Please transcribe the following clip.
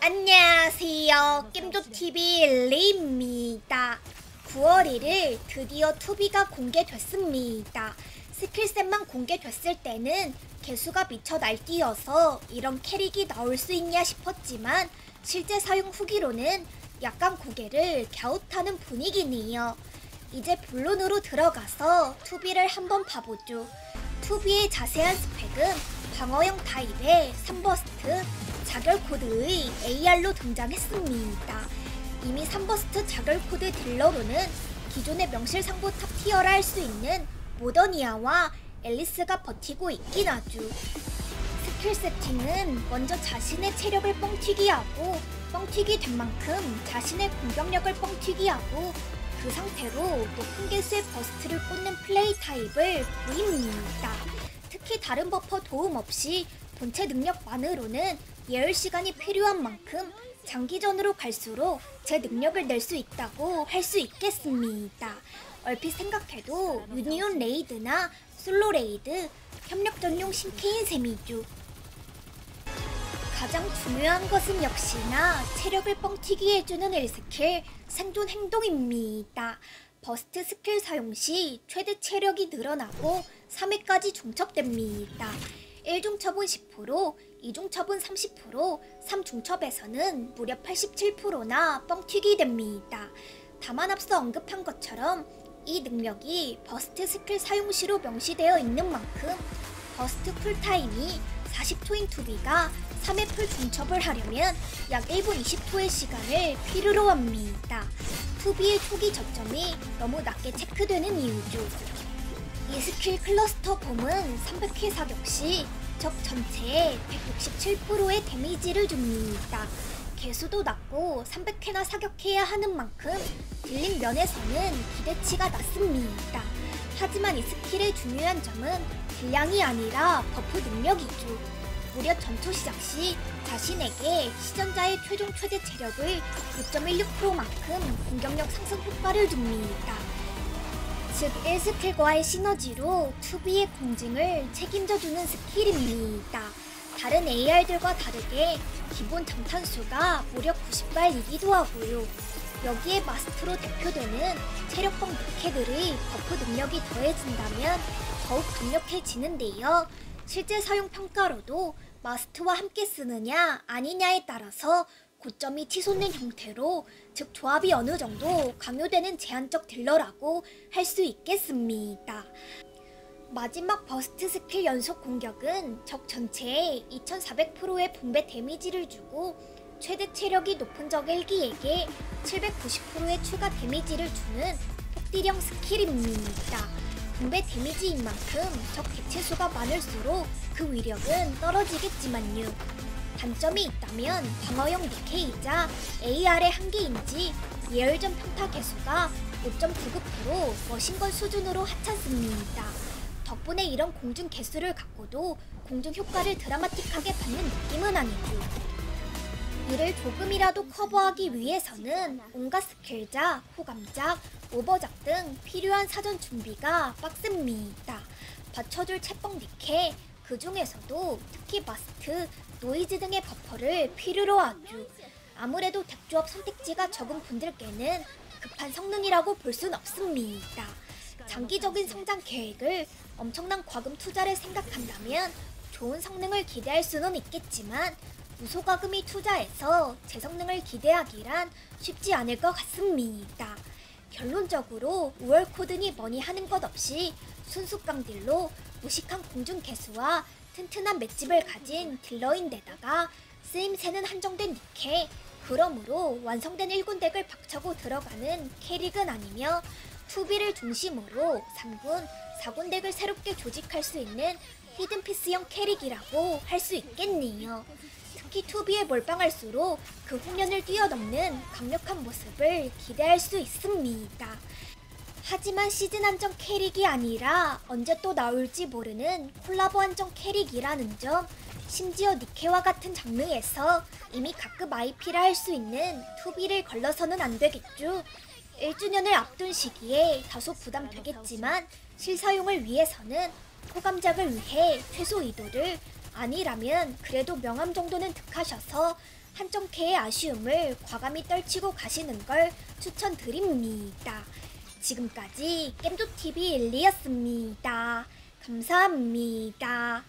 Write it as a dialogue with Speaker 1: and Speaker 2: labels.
Speaker 1: 안녕하세요. 겜도TV 레이입니다. 9월 1일 드디어 2B가 공개됐습니다. skill set만 공개됐을 때는 계수가 미쳐 날뛰어서 이런 캐릭이 나올 수 있냐 싶었지만 실제 사용 후기로는 약간 고개를 갸웃하는 분위기네요. 이제 본론으로 들어가서 2B를 한번 봐보죠. 2B의 자세한 스펙은 방어형 타입의 3 burst, 작열 코드의 AR로 등장했습니다. 이미 3 burst 작열 코드 딜러로는 기존의 명실상부 top tier라 할 수 있는 모더니아와 앨리스가 버티고 있긴 하죠. 스킬 세팅은 먼저 자신의 체력을 뻥튀기 하고 뻥튀기 된 만큼 자신의 공격력을 뻥튀기 하고 그 상태로 높은 계수의 burst를 꽂는 플레이 타입을 보입니다. 특히 다른 버퍼 도움 없이 본체 능력만으로는 예열 시간이 필요한 만큼 장기전으로 갈수록 제 능력을 낼 수 있다고 할 수 있겠습니다. 얼핏 생각해도 union raid나 solo raid, 협력 전용 신캐인 셈이죠. 가장 중요한 것은 역시나 체력을 뻥튀기 해주는 1스킬 생존 행동입니다. burst 스킬 사용 시 최대 체력이 늘어나고 3회까지 중첩됩니다. 1중첩은 10%, 2중첩은 30%, 3중 첩에서는 무려 87%나 뻥튀기 됩니다. 다만 앞서 언급한 것처럼 이 능력이 burst 스킬 사용 시로 명시되어 있는 만큼 burst 쿨타임이 40초인 2B가 3회 풀 중첩을 하려면 약 1분 20초의 시간을 필요로 합니다. 2B의 초기 저점이 너무 낮게 체크되는 이유죠. 2스킬 cluster bomb은 300회 사격 시 적 전체의 167%의 데미지를 줍니다. 계수도 낮고 300회나 사격해야 하는 만큼 dealing 면에서는 기대치가 낮습니다. 하지만 이 스킬의 중요한 점은 딜량이 아니라 buff 능력이죠. 무려 전투 시작 시 자신에게 시전자의 최종 최대 체력을 6.16%만큼 공격력 상승 효과를 줍니다. 즉 1스킬과의 시너지로 2B의 공증을 책임져주는 스킬입니다. 다른 AR들과 다르게 기본 장탄수가 무려 90발이기도 하고요. 여기에 마스트로 대표되는 체력봉 니케들의 buff 능력이 더해진다면 더욱 강력해지는데요. 실제 사용 평가로도 마스트와 함께 쓰느냐 아니냐에 따라서 고점이 치솟는 형태로 즉 조합이 어느 정도 강요되는 제한적 딜러라고 할 수 있겠습니다. 마지막 burst 스킬 연속 공격은 적 전체에 2400%의 분배 데미지를 주고 최대 체력이 높은 적 1기에게 790%의 추가 데미지를 주는 폭딜형 스킬입니다. 분배 데미지인 만큼 적 개체수가 많을수록 그 위력은 떨어지겠지만요. 단점이 있다면 방어형 니케이자 AR의 한계인지 예열전 평타 계수가 5.99% machine gun 수준으로 하찮습니다. 덕분에 이런 공증 계수를 갖고도 공증 효과를 드라마틱하게 받는 느낌은 아니죠. 이를 조금이라도 커버하기 위해서는 온갖 스킬작, 호감작, 오버작 등 필요한 사전 준비가 빡습니다. 받쳐줄 채뻥 니케, 그 중에서도 특히 마스트, 노이즈 등의 버퍼를 필요로 하죠. 아무래도 deck조합 선택지가 적은 분들께는 급한 성능이라고 볼 순 없습니다. 장기적인 성장 계획을 엄청난 과금 투자를 생각한다면 좋은 성능을 기대할 수는 있겠지만 무소과금이 투자해서 제 성능을 기대하기란 쉽지 않을 것 같습니다. 결론적으로 우월 코드니 뭐니 하는 것 없이 순수 깡 딜로 무식한 공증 계수와 튼튼한 맷집을 가진 딜러인데다가 쓰임새는 한정된 니케 그러므로 완성된 1군 deck을 박차고 들어가는 캐릭은 아니며 2B를 중심으로 3군, 4군 deck을 새롭게 조직할 수 있는 hidden piece형 캐릭이라고 할 수 있겠네요. 특히 투비에 몰빵할수록 그 홍련을 뛰어넘는 강력한 모습을 기대할 수 있습니다. 하지만 시즌 한정 캐릭이 아니라 언제 또 나올지 모르는 콜라보 한정 캐릭이라는 점 심지어 니케와 같은 장르에서 이미 각급 IP라 할 수 있는 투비를 걸러서는 안 되겠죠. 1주년을 앞둔 시기에 다소 부담되겠지만 실사용을 위해서는 호감작을 위해 최소 2도를 아니라면 그래도 명함 정도는 득하셔서 한정케의 아쉬움을 과감히 떨치고 가시는 걸 추천드립니다. 지금까지 겜도TV 일리였습니다. 감사합니다.